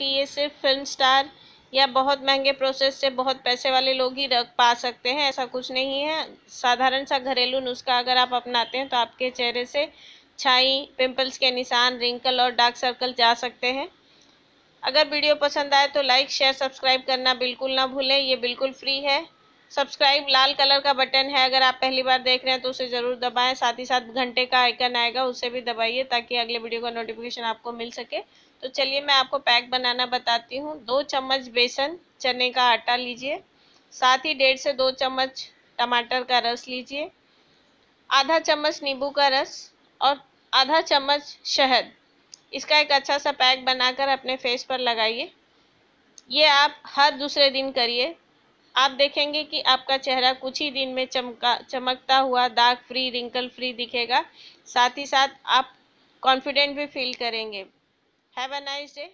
कि ये सिर्फ़ फ़िल्म स्टार या बहुत महँगे प्रोसेस से बहुत पैसे वाले लोग ही रख पा सकते हैं, ऐसा कुछ नहीं है। साधारण सा घरेलू नुस्खा अगर आप अपनाते हैं तो आपके चेहरे से छाई पिंपल्स के निशान रिंकल और डार्क सर्कल जा सकते हैं। अगर वीडियो पसंद आए तो लाइक शेयर सब्सक्राइब करना बिल्कुल ना भूलें, ये बिल्कुल फ्री है। सब्सक्राइब, लाल कलर का बटन है, अगर आप पहली बार देख रहे हैं तो उसे ज़रूर दबाएँ। साथ ही साथ घंटे का आइकन आएगा, उसे भी दबाइए ताकि अगले वीडियो का नोटिफिकेशन आपको मिल सके। तो चलिए मैं आपको पैक बनाना बताती हूँ। दो चम्मच बेसन, चने का आटा लीजिए। साथ ही डेढ़ से दो चम्मच टमाटर का रस लीजिए। आधा चम्मच नींबू का रस और आधा चम्मच शहद। इसका एक अच्छा सा पैक बनाकर अपने फेस पर लगाइए। ये आप हर दूसरे दिन करिए। आप देखेंगे कि आपका चेहरा कुछ ही दिन में चमका, चमकता हुआ दाग फ्री रिंकल फ्री दिखेगा। साथ ही साथ आप कॉन्फिडेंट भी फील करेंगे। Have a nice day